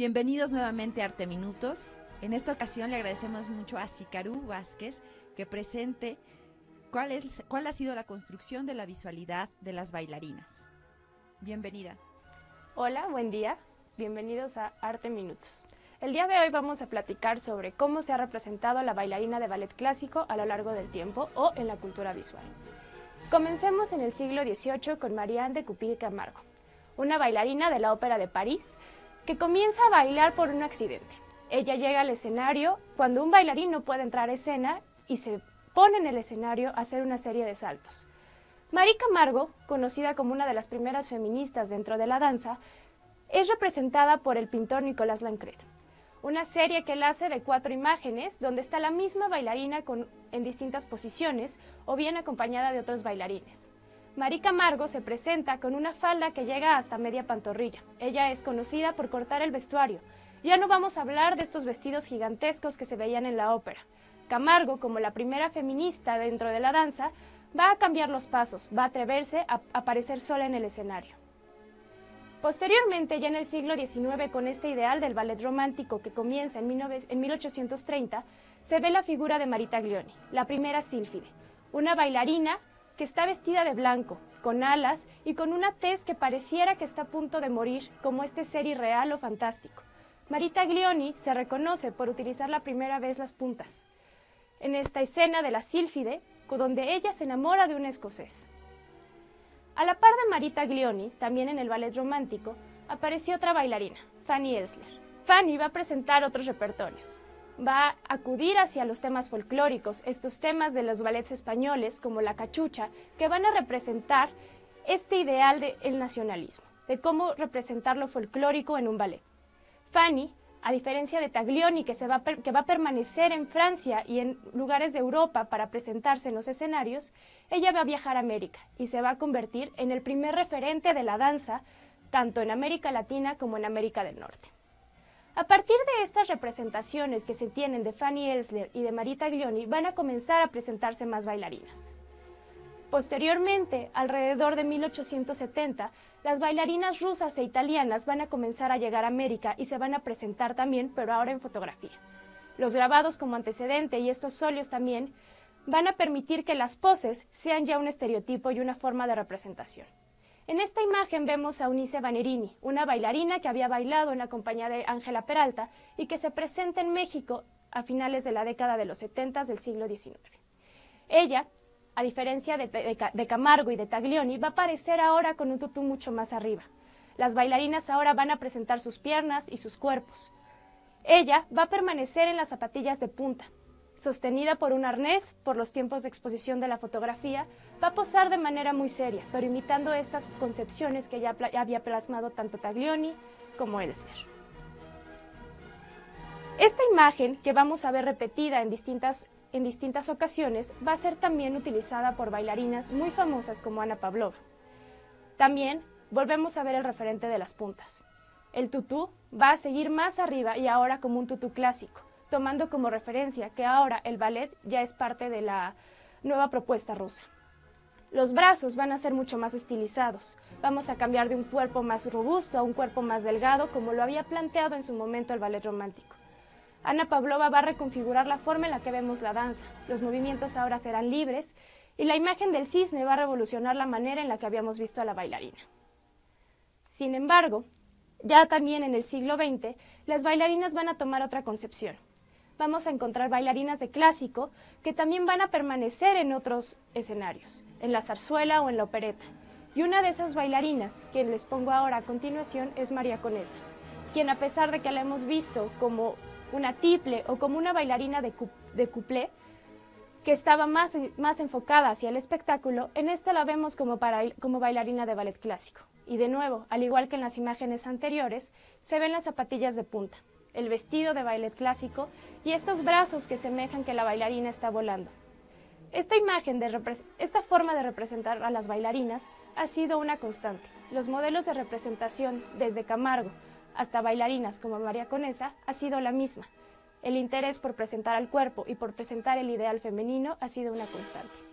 Bienvenidos nuevamente a Arte Minutos. En esta ocasión le agradecemos mucho a Sicarú Vázquez que presente cuál, es, cuál ha sido la construcción de la visualidad de las bailarinas. Bienvenida. Hola, buen día. Bienvenidos a Arte Minutos. El día de hoy vamos a platicar sobre cómo se ha representado la bailarina de ballet clásico a lo largo del tiempo o en la cultura visual. Comencemos en el siglo XVIII con Marianne de Coupy Camargo, una bailarina de la Ópera de París que comienza a bailar por un accidente. Ella llega al escenario cuando un bailarín no puede entrar a escena y se pone en el escenario a hacer una serie de saltos. Marie Camargo, conocida como una de las primeras feministas dentro de la danza, es representada por el pintor Nicolas Lancret. Una serie que él hace de cuatro imágenes donde está la misma bailarina en distintas posiciones o bien acompañada de otros bailarines. Marie Camargo se presenta con una falda que llega hasta media pantorrilla. Ella es conocida por cortar el vestuario, ya no vamos a hablar de estos vestidos gigantescos que se veían en la ópera. Camargo, como la primera feminista dentro de la danza, va a cambiar los pasos, va a atreverse a aparecer sola en el escenario. Posteriormente, ya en el siglo XIX, con este ideal del ballet romántico que comienza en, 1830, se ve la figura de Marita Glioni, la primera sílfide, una bailarina que está vestida de blanco, con alas y con una tez que pareciera que está a punto de morir, como este ser irreal o fantástico. Marita Glioni se reconoce por utilizar la primera vez las puntas. En esta escena de la sílfide, donde ella se enamora de un escocés. A la par de Marita Glioni, también en el ballet romántico, apareció otra bailarina, Fanny Elsler. Fanny va a presentar otros repertorios. Va a acudir hacia los temas folclóricos, estos temas de los ballets españoles como la cachucha, que van a representar este ideal del nacionalismo, de cómo representar lo folclórico en un ballet. Fanny, a diferencia de Taglioni, que, se va que va a permanecer en Francia y en lugares de Europa para presentarse en los escenarios, ella va a viajar a América y se va a convertir en el primer referente de la danza, tanto en América Latina como en América del Norte. A partir de estas representaciones que se tienen de Fanny Elsler y de Marita Taglioni, van a comenzar a presentarse más bailarinas. Posteriormente, alrededor de 1870, las bailarinas rusas e italianas van a comenzar a llegar a América y se van a presentar también, pero ahora en fotografía. Los grabados como antecedente y estos óleos también van a permitir que las poses sean ya un estereotipo y una forma de representación. En esta imagen vemos a Unice Vanerini, una bailarina que había bailado en la compañía de Ángela Peralta y que se presenta en México a finales de la década de los 70 del siglo XIX. Ella a diferencia de, Camargo y de Taglioni, va a aparecer ahora con un tutú mucho más arriba. Las bailarinas ahora van a presentar sus piernas y sus cuerpos. Ella va a permanecer en las zapatillas de punta. Sostenida por un arnés por los tiempos de exposición de la fotografía, va a posar de manera muy seria, pero imitando estas concepciones que ya había plasmado tanto Taglioni como Elsner. Esta imagen, que vamos a ver repetida en distintas en distintas ocasiones, va a ser también utilizada por bailarinas muy famosas como Ana Pavlova. También volvemos a ver el referente de las puntas. El tutú va a seguir más arriba y ahora como un tutú clásico, tomando como referencia que ahora el ballet ya es parte de la nueva propuesta rusa. Los brazos van a ser mucho más estilizados. Vamos a cambiar de un cuerpo más robusto a un cuerpo más delgado, como lo había planteado en su momento el ballet romántico. Ana Pavlova va a reconfigurar la forma en la que vemos la danza. Los movimientos ahora serán libres y la imagen del cisne va a revolucionar la manera en la que habíamos visto a la bailarina. Sin embargo, ya también en el siglo XX, las bailarinas van a tomar otra concepción. Vamos a encontrar bailarinas de clásico que también van a permanecer en otros escenarios, en la zarzuela o en la opereta. Y una de esas bailarinas, que les pongo ahora a continuación, es María Conesa, quien a pesar de que la hemos visto como una tiple o como una bailarina de, couplé, que estaba más, más enfocada hacia el espectáculo, en esta la vemos como bailarina de ballet clásico. Y de nuevo, al igual que en las imágenes anteriores, se ven las zapatillas de punta, el vestido de ballet clásico y estos brazos que semejan que la bailarina está volando. Esta imagen, de esta forma de representar a las bailarinas ha sido una constante. Los modelos de representación desde Camargo hasta bailarinas como María Conesa, ha sido la misma. El interés por presentar al cuerpo y por presentar el ideal femenino ha sido una constante.